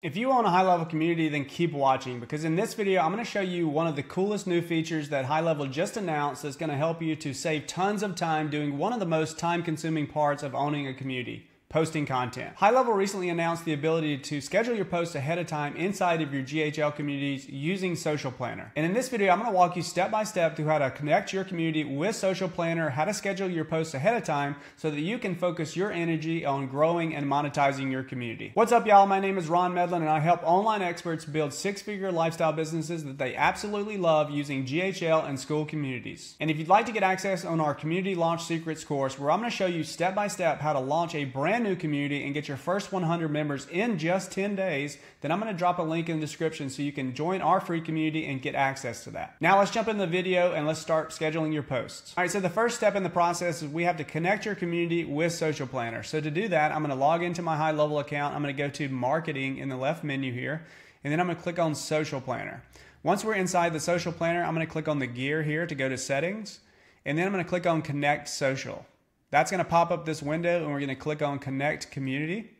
If you own a high level community, then keep watching because in this video, I'm going to show you one of the coolest new features that High Level just announced that's going to help you to save tons of time doing one of the most time consuming parts of owning a community posting content. High Level recently announced the ability to schedule your posts ahead of time inside of your GHL communities using Social Planner. And in this video, I'm gonna walk you step by step through how to connect your community with Social Planner, how to schedule your posts ahead of time so that you can focus your energy on growing and monetizing your community. What's up, y'all? My name is Ron Medlin, and I help online experts build six figure lifestyle businesses that they absolutely love using GHL and Skool communities. And if you'd like to get access on our Community Launch Secrets course, where I'm gonna show you step by step how to launch a brand brand new community and get your first 100 members in just 10 days, then I'm going to drop a link in the description so you can join our free community and get access to that. Now let's jump in the video and let's start scheduling your posts. All right, so the first step in the process is we have to connect your community with Social Planner. So to do that, I'm going to log into my high level account. I'm going to go to marketing in the left menu here, and then I'm going to click on Social Planner. Once we're inside the Social Planner, I'm going to click on the gear here to go to settings, and then I'm going to click on Connect Social. That's going to pop up this window and we're going to click on connect community.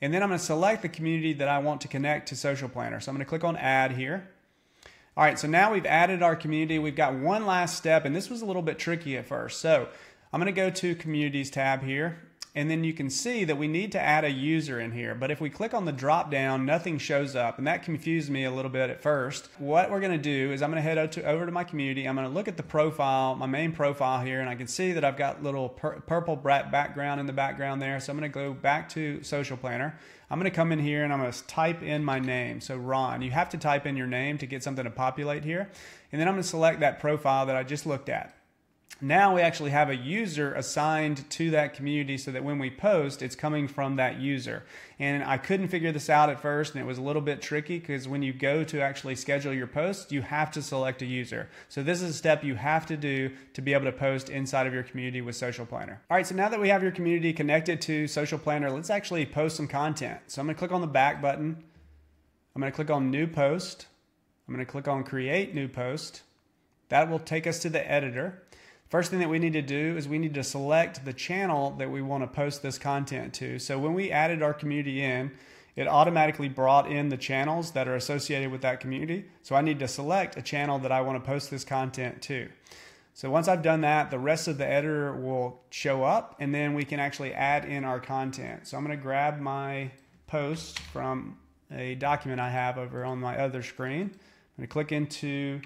And then I'm going to select the community that I want to connect to Social Planner. So I'm going to click on add here. All right, so now we've added our community. We've got one last step and this was a little bit tricky at first. So I'm going to go to communities tab here and then you can see that we need to add a user in here. But if we click on the drop down, nothing shows up. And that confused me a little bit at first. What we're gonna do is I'm gonna head to, over to my community. I'm gonna look at the profile, my main profile here, and I can see that I've got little pur purple background in the background there. So I'm gonna go back to Social Planner. I'm gonna come in here and I'm gonna type in my name. So Ron, you have to type in your name to get something to populate here. And then I'm gonna select that profile that I just looked at now we actually have a user assigned to that community so that when we post, it's coming from that user. And I couldn't figure this out at first, and it was a little bit tricky because when you go to actually schedule your post, you have to select a user. So this is a step you have to do to be able to post inside of your community with Social Planner. All right, so now that we have your community connected to Social Planner, let's actually post some content. So I'm gonna click on the back button. I'm gonna click on New Post. I'm gonna click on Create New Post. That will take us to the editor. First thing that we need to do is we need to select the channel that we want to post this content to. So when we added our community in, it automatically brought in the channels that are associated with that community. So I need to select a channel that I want to post this content to. So once I've done that, the rest of the editor will show up and then we can actually add in our content. So I'm going to grab my post from a document I have over on my other screen. I'm going to click into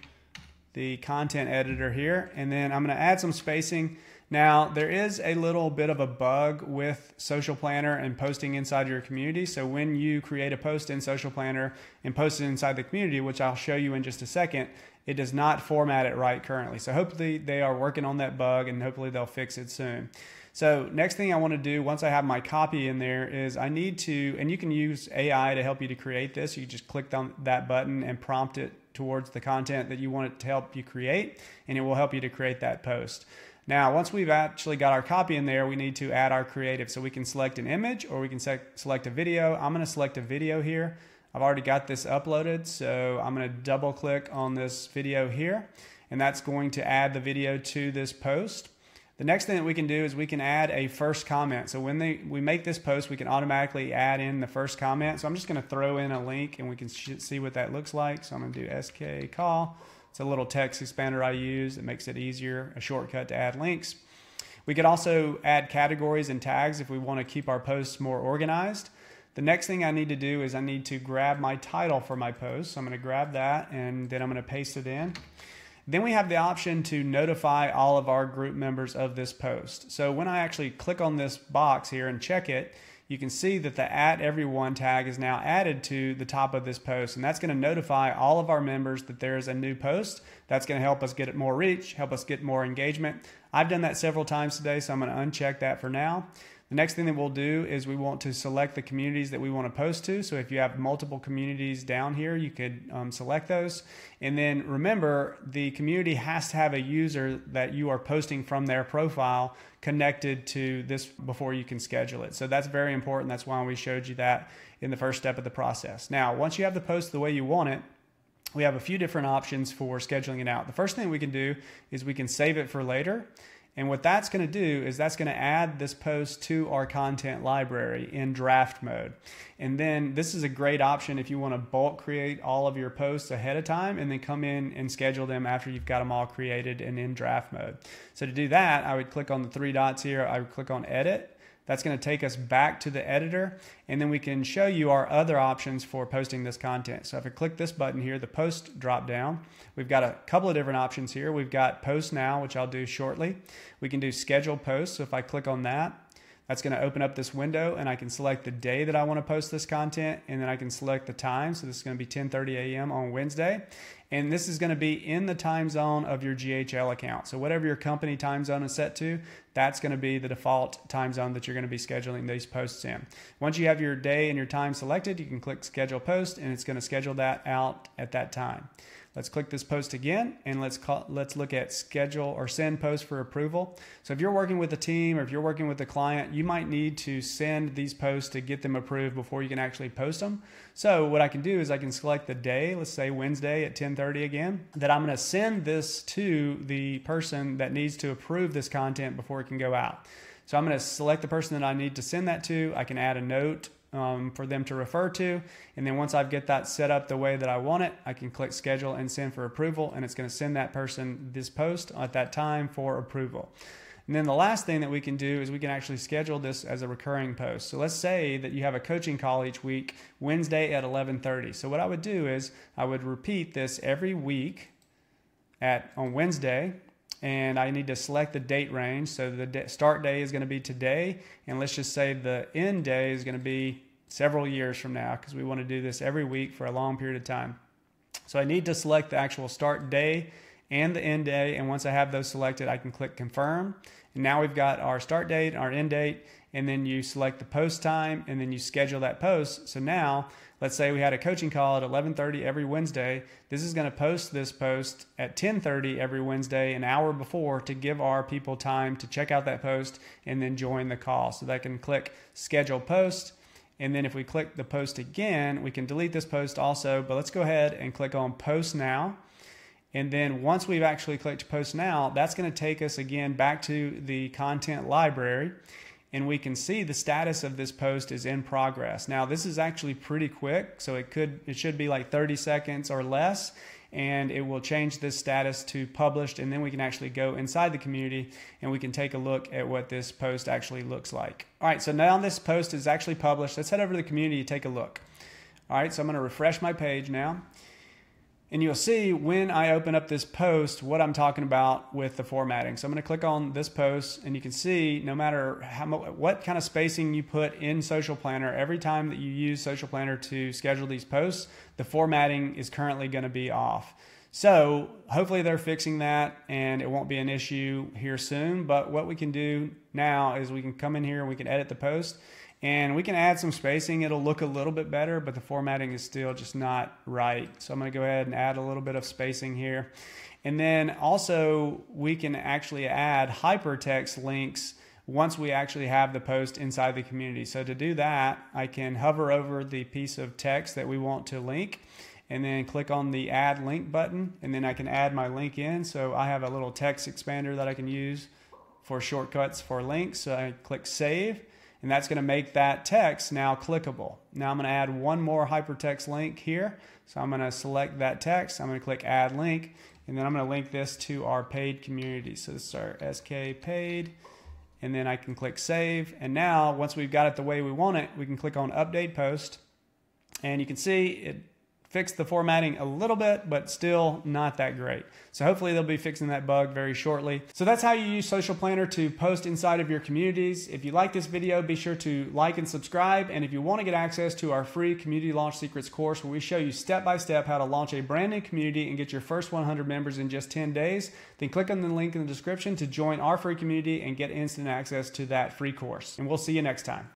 the content editor here, and then I'm going to add some spacing. Now, there is a little bit of a bug with Social Planner and posting inside your community. So when you create a post in Social Planner and post it inside the community, which I'll show you in just a second, it does not format it right currently. So hopefully they are working on that bug and hopefully they'll fix it soon. So next thing I want to do once I have my copy in there is I need to, and you can use AI to help you to create this. You just click on that button and prompt it towards the content that you want it to help you create, and it will help you to create that post. Now, once we've actually got our copy in there, we need to add our creative. So we can select an image or we can select a video. I'm going to select a video here. I've already got this uploaded, so I'm going to double click on this video here, and that's going to add the video to this post. The next thing that we can do is we can add a first comment. So when they, we make this post, we can automatically add in the first comment. So I'm just going to throw in a link and we can see what that looks like. So I'm going to do SK call. It's a little text expander I use. It makes it easier, a shortcut to add links. We could also add categories and tags if we want to keep our posts more organized. The next thing I need to do is I need to grab my title for my post. So I'm going to grab that and then I'm going to paste it in. Then we have the option to notify all of our group members of this post. So when I actually click on this box here and check it, you can see that the at everyone tag is now added to the top of this post. And that's going to notify all of our members that there is a new post. That's going to help us get more reach, help us get more engagement. I've done that several times today, so I'm going to uncheck that for now. The next thing that we'll do is we want to select the communities that we want to post to. So if you have multiple communities down here, you could um, select those. And then remember, the community has to have a user that you are posting from their profile connected to this before you can schedule it. So that's very important. That's why we showed you that in the first step of the process. Now, once you have the post the way you want it, we have a few different options for scheduling it out. The first thing we can do is we can save it for later. And what that's going to do is that's going to add this post to our content library in draft mode. And then this is a great option if you want to bulk create all of your posts ahead of time and then come in and schedule them after you've got them all created and in draft mode. So to do that, I would click on the three dots here. I would click on edit that's going to take us back to the editor, and then we can show you our other options for posting this content. So if I click this button here, the post drop down, we've got a couple of different options here. We've got post now, which I'll do shortly. We can do schedule posts. So if I click on that, that's going to open up this window and I can select the day that I want to post this content and then I can select the time. So this is going to be 10:30 a.m. on Wednesday. And this is going to be in the time zone of your GHL account. So whatever your company time zone is set to, that's going to be the default time zone that you're going to be scheduling these posts in. Once you have your day and your time selected, you can click schedule post and it's going to schedule that out at that time. Let's click this post again and let's call, let's look at schedule or send post for approval. So if you're working with a team or if you're working with a client, you might need to send these posts to get them approved before you can actually post them. So what I can do is I can select the day, let's say Wednesday at 10:30 again, that I'm going to send this to the person that needs to approve this content before it can go out. So I'm going to select the person that I need to send that to. I can add a note um, for them to refer to. And then once I get that set up the way that I want it, I can click schedule and send for approval, and it's going to send that person this post at that time for approval. And then the last thing that we can do is we can actually schedule this as a recurring post. So let's say that you have a coaching call each week, Wednesday at 11:30. So what I would do is I would repeat this every week at on Wednesday and I need to select the date range. So the start day is going to be today, and let's just say the end day is going to be several years from now because we want to do this every week for a long period of time. So I need to select the actual start day and the end day, and once I have those selected, I can click confirm. And now we've got our start date, our end date, and then you select the post time, and then you schedule that post. So now let's say we had a coaching call at 11:30 every Wednesday. This is going to post this post at 10:30 every Wednesday, an hour before, to give our people time to check out that post and then join the call. So they can click schedule post. And then if we click the post again, we can delete this post also. But let's go ahead and click on post now. And then once we've actually clicked post now, that's going to take us again back to the content library and we can see the status of this post is in progress. Now this is actually pretty quick, so it could it should be like 30 seconds or less and it will change this status to published and then we can actually go inside the community and we can take a look at what this post actually looks like. All right, so now this post is actually published. Let's head over to the community to take a look. All right, so I'm going to refresh my page now. And you'll see when I open up this post what I'm talking about with the formatting. So I'm going to click on this post and you can see no matter how what kind of spacing you put in Social Planner, every time that you use Social Planner to schedule these posts, the formatting is currently going to be off. So hopefully they're fixing that and it won't be an issue here soon. But what we can do now is we can come in here and we can edit the post and we can add some spacing. It'll look a little bit better, but the formatting is still just not right. So I'm going to go ahead and add a little bit of spacing here. And then also we can actually add hypertext links once we actually have the post inside the community. So to do that, I can hover over the piece of text that we want to link and then click on the add link button and then I can add my link in. So I have a little text expander that I can use for shortcuts for links. So I click save and that's going to make that text now clickable. Now I'm going to add one more hypertext link here. So I'm going to select that text. I'm going to click add link and then I'm going to link this to our paid community. So this is our SK paid and then I can click save. And now once we've got it the way we want it, we can click on update post and you can see it fixed the formatting a little bit, but still not that great. So hopefully they'll be fixing that bug very shortly. So that's how you use Social Planner to post inside of your communities. If you like this video, be sure to like and subscribe. And if you want to get access to our free Community Launch Secrets course, where we show you step by step how to launch a brand new community and get your first 100 members in just 10 days, then click on the link in the description to join our free community and get instant access to that free course. And we'll see you next time.